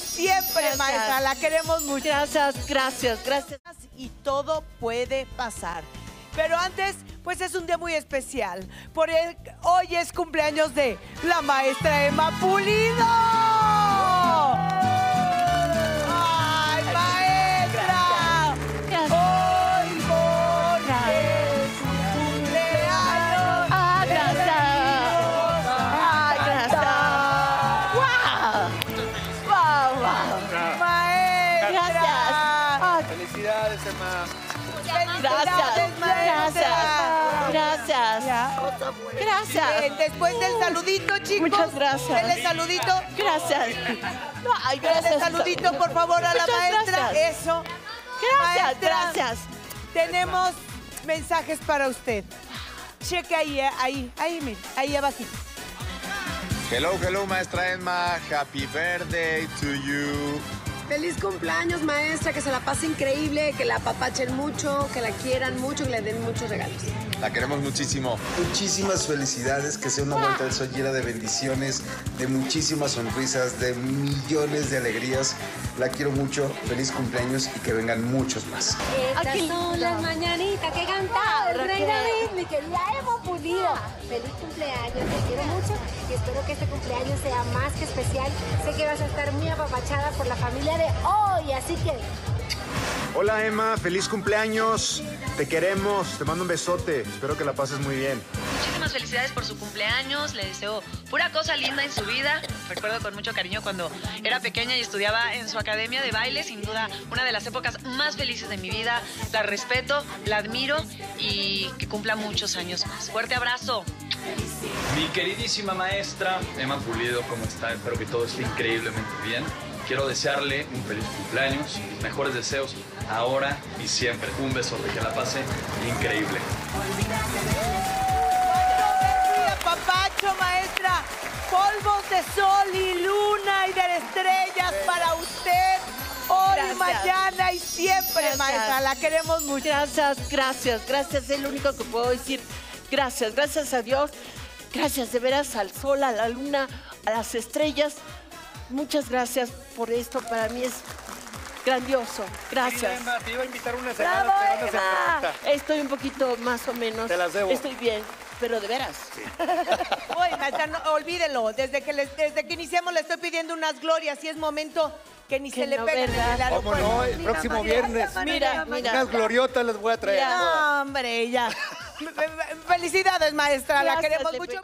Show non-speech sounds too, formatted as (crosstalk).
siempre, Gracias. maestra. La queremos mucho. Gracias, gracias, gracias. Y todo puede pasar. Pero antes, pues es un día muy especial. Por el- hoy es cumpleaños de la maestra Emma Pulido. Felicidades, Emma. Felicidades, maestra. Gracias. Gracias. Gracias. Bien, después del saludito, chicos. Muchas gracias. Denle saludito. Gracias. Ay, Denle gracias. saludito, por favor, a la Muchas maestra. gracias. Eso. Gracias, Maestra, gracias. Tenemos mensajes para usted. Cheque ahí, eh, ahí, ahí, mire, ahí abajito. Hello, hello, maestra Emma. Happy birthday to you. Feliz cumpleaños, maestra, que se la pase increíble, que la apapachen mucho, que la quieran mucho, que le den muchos regalos. La queremos muchísimo. Muchísimas felicidades, que sea una vuelta al sol llena de bendiciones, de muchísimas sonrisas, de millones de alegrías. La quiero mucho, feliz cumpleaños y que vengan muchos más. Estas Aquí. son las mañanitas que cantaba el rey Raquel. David, mi querida Emo Pulido. Feliz cumpleaños, te quiero mucho y espero que este cumpleaños sea más que especial. Sé que vas a estar muy apapachada por la familia de hoy, así que Hola Emma, feliz cumpleaños. Te queremos, te mando un besote. Espero que la pases muy bien. Muchísimas felicidades por su cumpleaños. Le deseo pura cosa linda en su vida. Recuerdo con mucho cariño cuando era pequeña y estudiaba en su academia de baile. Sin duda, una de las épocas más felices de mi vida. La respeto, la admiro y que cumpla muchos años más. Fuerte abrazo. Mi queridísima maestra, Emma Pulido, ¿cómo está? Espero que todo esté increíblemente bien. Quiero desearle un feliz cumpleaños, mis mejores deseos ahora y siempre. Un besote, que la pase increíble. Papacho, maestra. Polvos de sol y luna y de estrellas para usted. Hoy, Gracias. mañana y siempre, Gracias. maestra. La queremos mucho. Gracias, gracias, gracias. Es lo único que puedo decir. Gracias, gracias a Dios. Gracias de veras al sol, a la luna, a las estrellas. Muchas gracias por esto. Para mí es grandioso. Gracias. Emma, te iba a invitar una ¡Bravo, semana pero ando Emma! Estoy un poquito más o menos. Te las debo. Estoy bien, pero de veras. Hoy, (laughs) maestra, no, olvídelo. Desde que, les- desde que iniciamos le estoy pidiendo unas glorias y es momento que ni Que se le peguen en el ¿Cómo aeropuerto. no? El próximo viernes. Mira, mira. Unas gloriotas les voy a traer. Mira. No, hombre, ya. (laughs) Felicidades, maestra. La queremos mucho.